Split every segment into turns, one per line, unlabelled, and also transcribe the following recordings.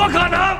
不可能，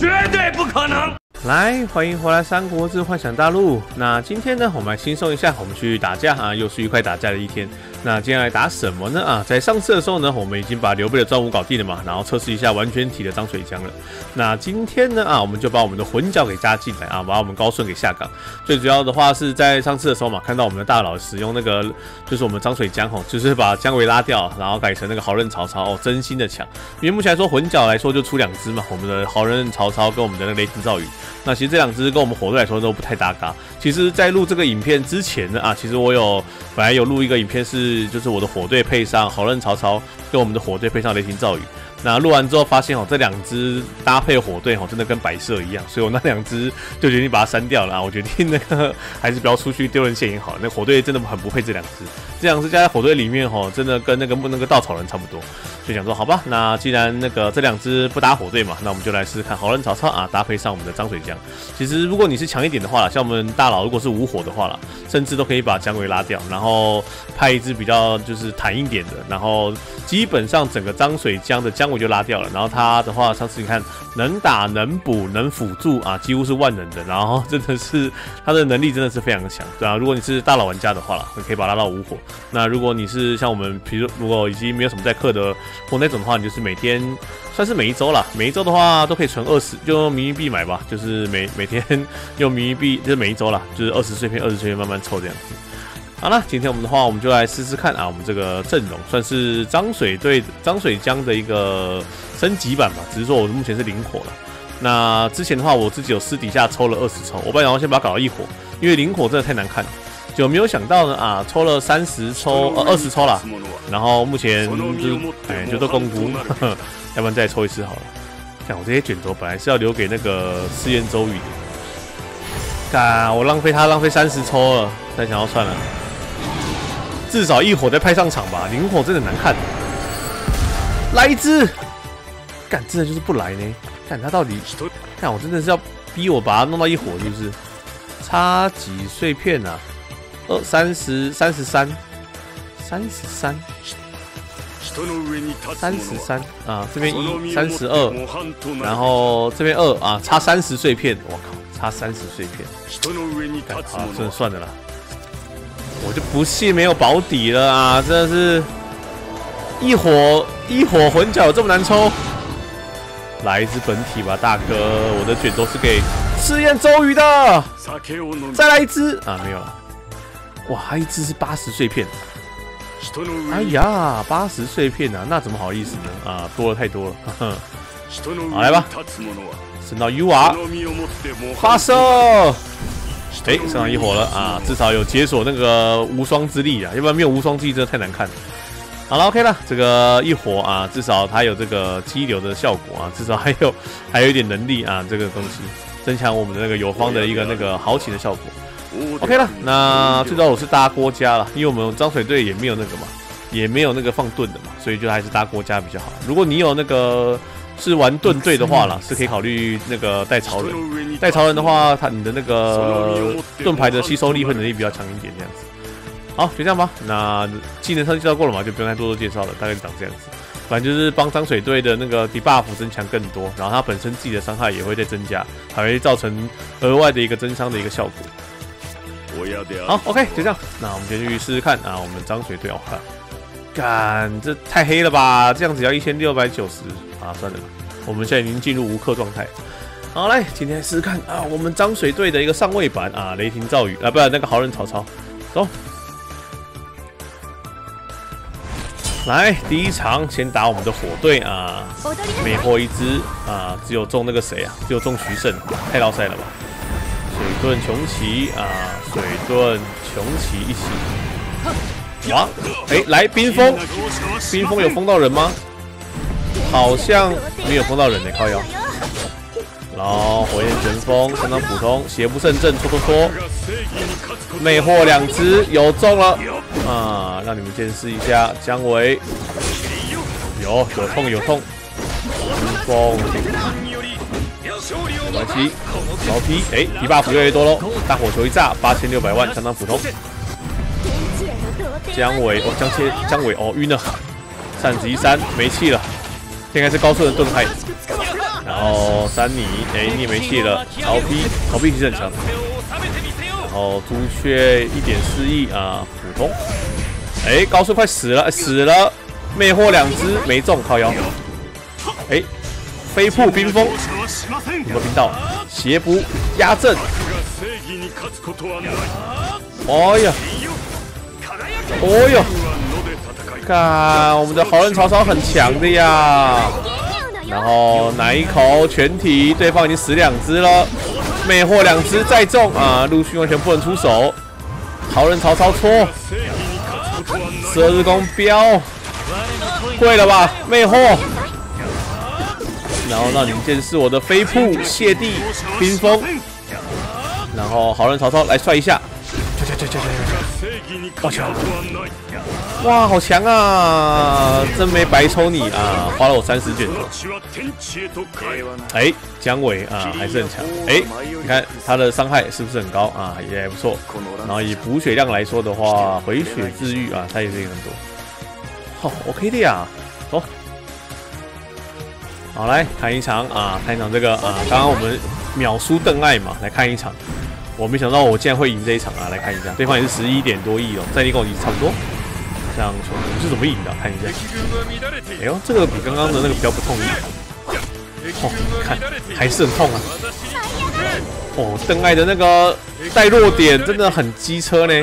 绝对不可能。
来，欢迎回来《三国志幻想大陆》。那今天呢，我们来轻松一下，我们去打架啊，又是愉快打架的一天。那接下来打什么呢？啊，在上次的时候呢，我们已经把刘备的专武搞定了嘛，然后测试一下完全体的张水江了。那今天呢，啊，我们就把我们的魂角给加进来啊，把我们高顺给下岗。最主要的话是在上次的时候嘛，看到我们的大佬使用那个，就是我们张水江吼，就是把姜维拉掉，然后改成那个豪刃曹操哦，真心的强。因为目前来说魂角来说就出两只嘛，我们的豪刃曹操跟我们的那雷霆赵云。那其实这两只跟我们火队来说都不太搭嘎。其实，在录这个影片之前呢，啊，其实我有本来有录一个影片，是就是我的火队配上好刃曹操，跟我们的火队配上雷霆赵宇。那录完之后发现哦，这两只搭配火队哦，真的跟摆设一样，所以我那两只就决定把它删掉了。我决定那个还是不要出去丢人现眼好了。那火队真的很不配这两只，这两只加在火队里面哦，真的跟那个那个稻草人差不多。就想说好吧，那既然那个这两只不搭火队嘛，那我们就来试试看好人曹操啊，搭配上我们的张水江。其实如果你是强一点的话，像我们大佬如果是无火的话了，甚至都可以把姜维拉掉，然后派一只比较就是弹一点的，然后基本上整个张水江的我就拉掉了。然后他的话，上次你看能打能补能辅助啊，几乎是万能的。然后真的是他的能力真的是非常的强，对啊。如果你是大佬玩家的话了，可以把他拉到无火。那如果你是像我们，比如如果已经没有什么在氪的。或那种的话，你就是每天算是每一周了。每一周的话都可以存二十，就用迷你币买吧。就是每每天 用迷你币，就是每一周了，就是二十碎片，二十碎片慢慢凑这样子。好了，今天我们的话，我们就来试试看啊。我们这个阵容算是张水队张水江的一个升级版吧，只是说我目前是零火了。那之前的话，我自己有私底下抽了二十抽，我本来要先把它搞到一火，因为零火真的太难看了。就没有想到呢啊，抽了三十抽呃 二十抽了，然后目前就哎就都公估，要不然再抽一次好了。看我这些卷轴本来是要留给那个试验周瑜的，看我浪费他浪费三十抽了，再想要算了，至少一火再派上场吧，零火真的难看。来一只，干真的就是不来呢，看他到底，看我真的是要逼我把他弄到一火是不是？差几碎片啊？二三十三十三，三十三，三十三啊！这边一三十二，然后这边二啊，差三十碎片，我靠，差三十碎片，好，真的算了啦，我就不信没有保底了啊！真的是，一火一火魂角这么难抽，来一只本体吧，大哥，我的卷轴是给试验周瑜的，再来一只。啊，没有。了。哇，还一只是八十碎片，哎呀，八十碎片啊，那怎么好意思呢？啊，多了太多了，好来吧，升到 U R，发射，哎，升到一火了啊，至少有解锁那个无双之力啊，要不然没有无双之力真的太难看了。好了，OK 了，这个一火啊，至少它有这个激流的效果啊，至少还有 还有一点能力啊，这个东西增强我们的那个友方的一个那个豪情的效果。OK 了，那最早我是搭郭嘉了，因为我们张水队也没有那个嘛，也没有那个放盾的嘛，所以就还是搭郭嘉比较好。如果你有那个是玩盾队的话啦，是可以考虑那个带潮人。带潮人的话，他你的那个盾牌的吸收力会能力比较强一点，这样子。好，就这样吧。那技能上介绍过了嘛，就不用再多多介绍了，大概长这样子。反正就是帮张水队的那个 debuff 增强更多，然后他本身自己的伤害也会再增加，还会造成额外的一个增伤的一个效果。我要掉好，OK，就这样。那我们先去试试看啊。我们张水队，我看，干，这太黑了吧？这样子要一千六百九十啊，算了，我们现在已经进入无氪状态。好，来，今天试试看啊。我们张水队的一个上位版啊，雷霆赵宇啊，不那个豪人曹操。走，来，第一场先打我们的火队啊，魅惑一只啊，只有中那个谁啊，只有中徐胜，太老赛了吧？水遁穷奇啊，水遁穷奇一起。哇，哎，来冰封，冰封有封到人吗？好像没有封到人呢，靠腰。然后火焰旋风相当普通，邪不胜正，搓搓搓。魅惑两只有中了啊，让你们见识一下姜维。有有痛有痛，冰封。没关系，毛皮，哎，皮 buff 越来越多喽！大火球一炸，八千六百万，相当普通。姜维，哦，姜切，姜维，哦，晕了。扇子一扇，没气了。应该是高顺的盾牌，然后三尼，哎，你也没气了。曹丕，曹丕其实很强。然后朱雀一点四亿啊，普通。哎，高速快死了，死了。魅惑两只没中，靠腰。哎，飞瀑冰封，有没有冰到？邪不压阵。哎呀，哦哟，看我们的好人曹操很强的呀。然后奶一口全体，对方已经死两只了。魅惑两只再中啊，陆逊完全不能出手。好人曹操搓，十二日弓标。会了吧，魅惑，然后让你们见识我的飞瀑谢地冰封，然后好人曹操来帅一下，好强，哇，好强啊，真没白抽你啊，花了我三十卷。哎，姜维啊，还是很强，哎，你看他的伤害是不是很高？啊，也还不错，然后以补血量来说的话，回血治愈啊，他也是很多。好，OK 的呀，走，好来看一场啊，看一场这个啊，刚刚我们秒输邓艾嘛，来看一场，我没想到我竟然会赢这一场啊，来看一下，对方也是十一点多亿哦，战力跟我差不多，这样说你是怎么赢的？看一下，哎呦，这个比刚刚的那个比较不痛一哦，看还是很痛啊，哦，邓艾的那个带弱点真的很机车呢。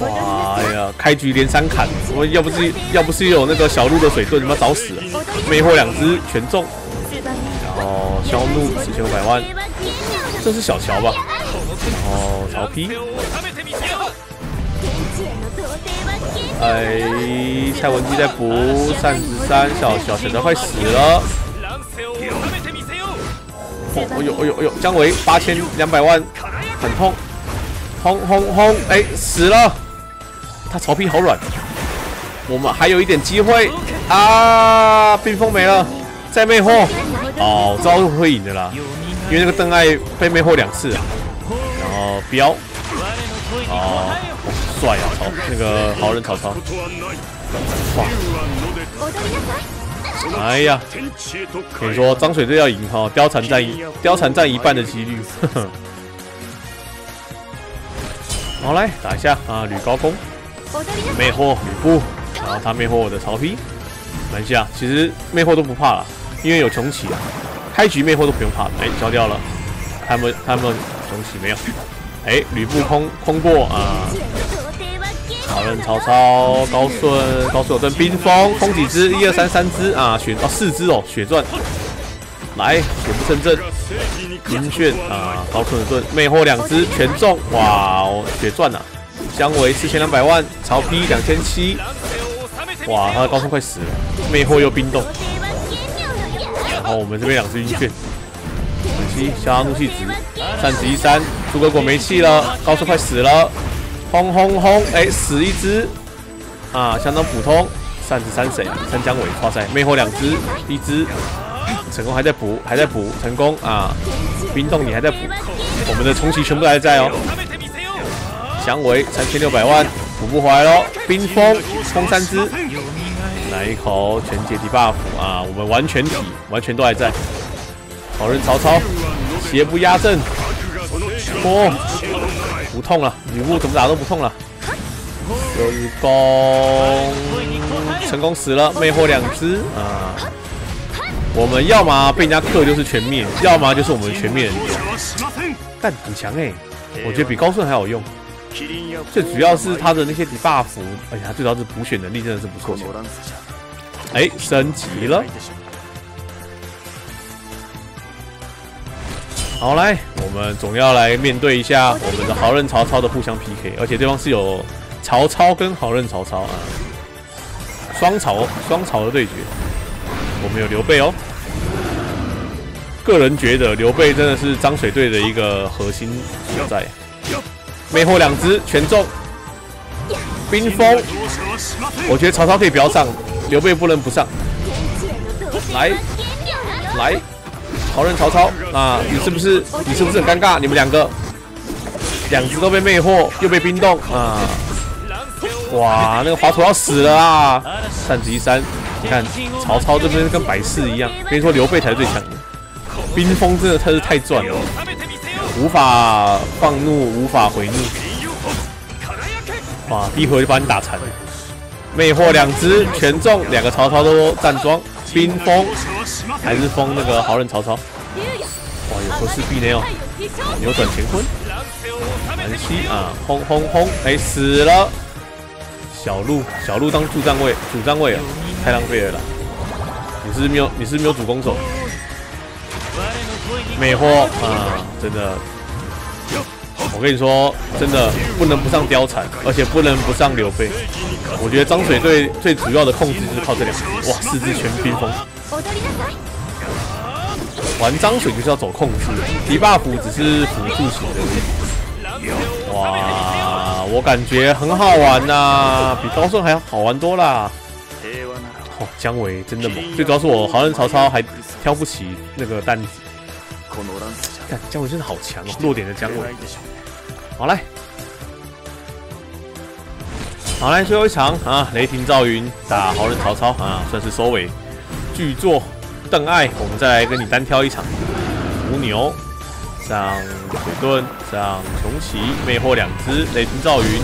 哇呀！开局连三砍，我要不是要不是有那个小鹿的水遁，他妈早死了。魅惑两只全中，然后消怒四千五百万，这是小乔吧？哦曹丕，哎，蔡文姬在补扇子三，小小小乔快死了。哦，哎呦哎呦哎呦，姜维八千两百万，很痛，轰轰轰，哎，死了。他曹丕好软，我们还有一点机会啊！冰封没了，再魅惑哦，知道会赢的啦，因为那个邓艾被魅惑两次，然后彪哦，帅啊！曹那个好人曹操，哇！哎呀，你说张水队要赢哈，貂蝉占一貂蝉占一半的几率，好来打一下啊，吕高公。魅惑吕布，然后他魅惑我的曹丕，等一下，其实魅惑都不怕了，因为有重启啊，开局魅惑都不用怕。哎，交掉了，他们他们重启没有？哎，吕布空空过啊，好人曹操高顺高顺有盾冰封，空几只？一二三三只啊，血哦四只哦，血钻，来血不胜阵，晕眩啊，高顺的盾魅惑两只全中，哇哦血钻呐！姜维四千两百万，曹丕两千七，哇，他的高顺快死了，魅惑又冰冻，我们这边两只晕眩，可惜消耗怒气值，三十一三，诸葛果没气了，高速快死了，轰轰轰，哎，死一只，啊，相当普通，三十三谁？三姜维，哇塞，魅惑两只，一只。成功，还在补，还在补，成功。啊，冰冻你还在补，我们的重启全部还在哦。姜维三千六百万补不回来喽！冰封封三只，来一口全解体 buff 啊！我们完全体完全都还在。好人曹操邪不压正，哦，不痛了，吕布怎么打都不痛了。有日弓成功死了，魅惑两只啊！我们要么被人家克就是全灭，要么就是我们全灭人家。干很强哎，我觉得比高顺还好用。最主要是他的那些 debuff，哎呀，最主要是补血能力真的是不错。哎，升级了。好，来，我们总要来面对一下我们的豪人曹操的互相 PK，而且对方是有曹操跟好人曹操啊，双曹双曹的对决。我们有刘备哦。个人觉得刘备真的是漳水队的一个核心所在。魅惑两只全中，冰封。我觉得曹操可以不要上，刘备不能不上。来，来，好人曹操啊！你是不是你是不是很尴尬？你们两个，两只都被魅惑，又被冰冻啊！哇，那个华佗要死了啊！三十一三，你看曹操这边跟百事一样，跟你说刘备才是最强的。冰封真的他是太赚了，无法放怒，无法回怒。哇，一回就把你打残。魅惑两只全中，两个曹操都站桩。冰封还是封那个豪人曹操？哇，有和氏璧呢哦，扭转乾坤。南西啊，轰轰轰！哎，死了。小鹿，小鹿当助战位，主战位啊，太浪费了。你是没有，你是没有主攻手。魅惑啊，真的，我跟你说，真的不能不上貂蝉，而且不能不上刘备。我觉得张水最最主要的控制就是靠这两只，哇，四只全冰封。玩张水就是要走控制，迪 buff 只是辅助型的。哇，我感觉很好玩呐，比高顺还要好玩多啦。哦，姜维真的猛，最主要是我好像曹操还挑不起那个担子。看姜维真的好强哦，弱点的姜维。好来，好来，最后一场啊，雷霆赵云打豪人曹操啊，算是收尾。巨作邓艾，我们再来跟你单挑一场。伏牛上水遁上穷奇，魅惑两只雷霆赵云，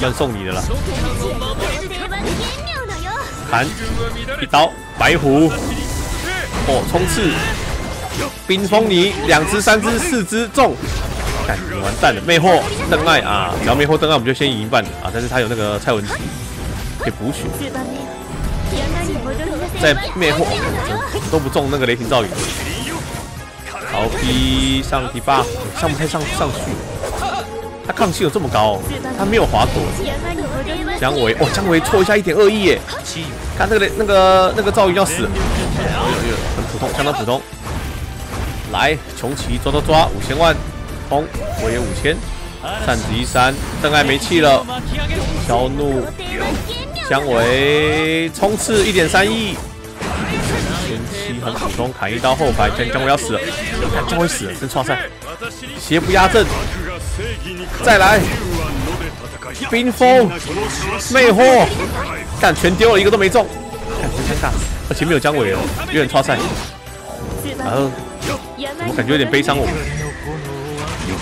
要送你的了。砍一刀，白虎 哦，冲刺，冰封你两只、三只、四只中，感觉完蛋了。魅惑邓艾啊，只要魅惑邓艾，我们就先赢一半啊。但是他有那个蔡文姬可以补血，在魅惑都不中那个雷霆赵云。曹丕上第八，上不太上上去。他抗性有这么高，他没有滑躲。姜维，哦，姜维错一下一点二亿耶！看那个那个那个赵云要死，了，很普通，相当普通。来，穷奇抓抓抓，五千万，轰，我也五千。扇子一扇，邓艾没气了，小怒，姜维冲刺一点三亿。前期很普通，砍一刀后排，姜姜维要死了，姜维死了，真差赛。邪不压正，再来，冰封，魅惑，看全丢了一个都没中，看真尴尬。而前面有姜维哦，有点差赛。然后我感觉有点悲伤我们。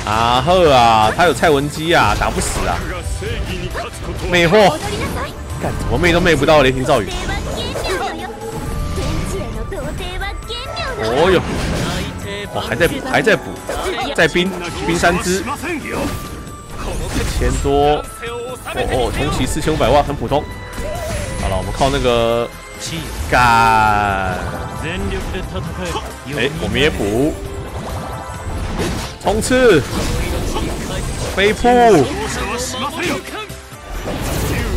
啊呵啊，他有蔡文姬啊，打不死啊。魅惑，干怎么魅都魅不到雷霆赵云。哦哟，我还在补，还在补，在冰冰三只，一千多，哦哦，重启四千五百万，很普通。好了，我们靠那个干，哎，我们也补，冲刺，飞扑，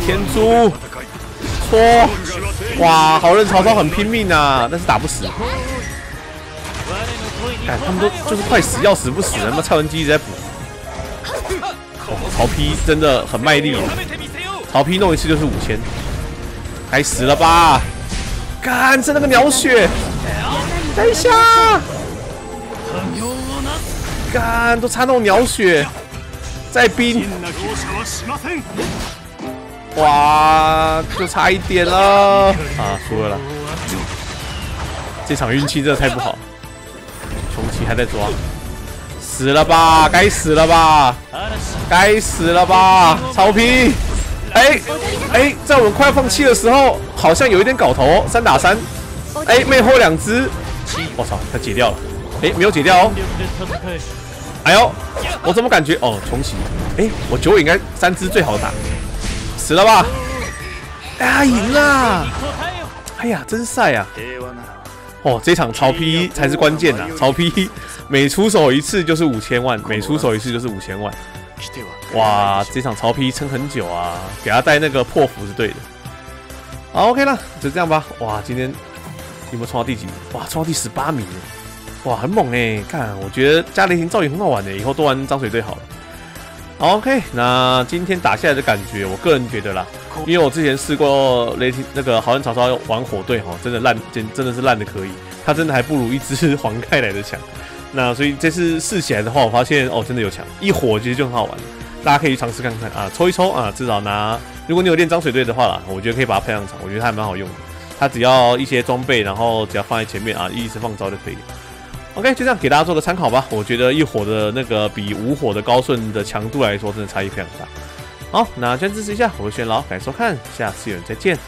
天珠，戳，哇，好人曹操很拼命啊，但是打不死。哎，他们都就是快死要死不死，他妈蔡文姬一直在补。曹丕真的很卖力，曹丕弄一次就是五千，该死了吧？干，是那个鸟血！等一下，干，都差那种鸟血，在冰，哇，就差一点了。啊，输了，这场运气真的太不好。重启还在抓，死了吧，该死了吧，该死了吧，草皮，哎哎，在我们快要放弃的时候，好像有一点搞头，三打三，哎，魅惑两只，我操，他解掉了，哎，没有解掉哦，哎呦，我怎么感觉？哦，重启，哎，我九尾应该三只最好打，死了吧，哎呀，赢了，哎呀，真帅啊！哦，这场曹丕才是关键呐！曹丕每出手一次就是五千万，每出手一次就是五千万。哇，这场曹丕撑很久啊！给他带那个破符是对的。好，OK 了，就这样吧。哇，今天有没有冲到第几名？哇，冲到第十八名！哇，很猛哎！看，我觉得加雷霆赵云很好玩的，以后多玩张水队好了。OK，那今天打下来的感觉，我个人觉得啦，因为我之前试过雷霆那个豪人曹操玩火队哈，真的烂，真真的是烂的可以，他真的还不如一只黄盖来的强。那所以这次试起来的话，我发现哦，真的有强，一火其实就很好玩，大家可以去尝试看看啊，抽一抽啊，至少拿，如果你有练脏水队的话啦，我觉得可以把它培养场，我觉得还蛮好用的。它只要一些装备，然后只要放在前面啊，一直放招就可以。OK，就这样给大家做个参考吧。我觉得一火的那个比五火的高顺的强度来说，真的差异非常大。好，那先支持一下，我是玄老，感谢收看，下次有人再见。